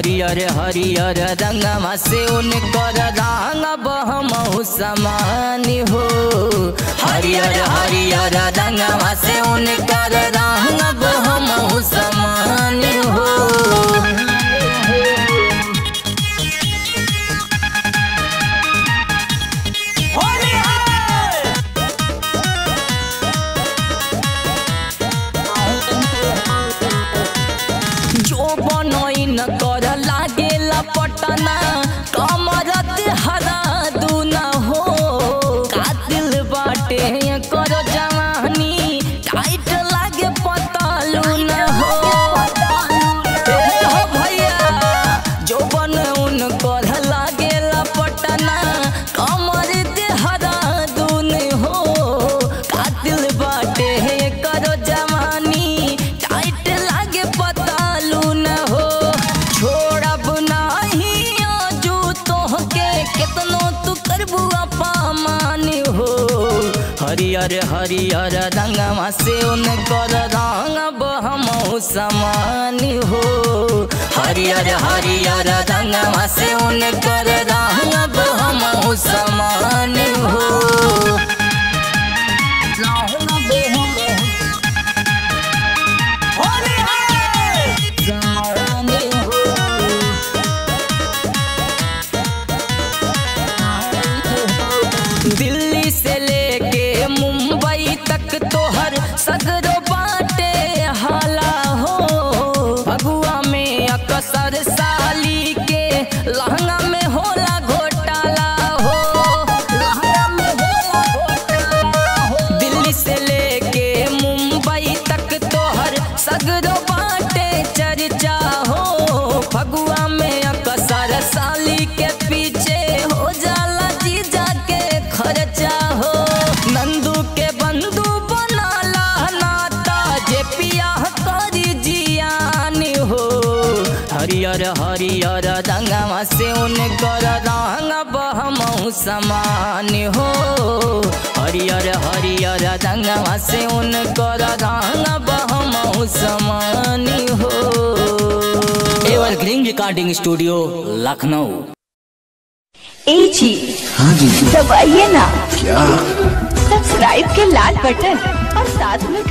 हरियर हरियर रंगवा से उनकर रंग बहमहु समान हो। हरियर हरियर रंगवा से उनकर रंग बहमहु समान हो। जो on my हरियर हरियर रंगवा से उनकर रंग हम समान हो। हरियर हरियर रंगवा से उनकर रंग हरियर हरियर रंगवा से उनकर रंग बहमहु समान हो। हरियर हरियर रंगवा से उनकर रंग बहमहु समान हो। एवरग्रीन रिकॉर्डिंग स्टूडियो लखनऊ ए जी हाँ जी। दबाइए ना। क्या? सब्सक्राइब के लाल बटन और साथ में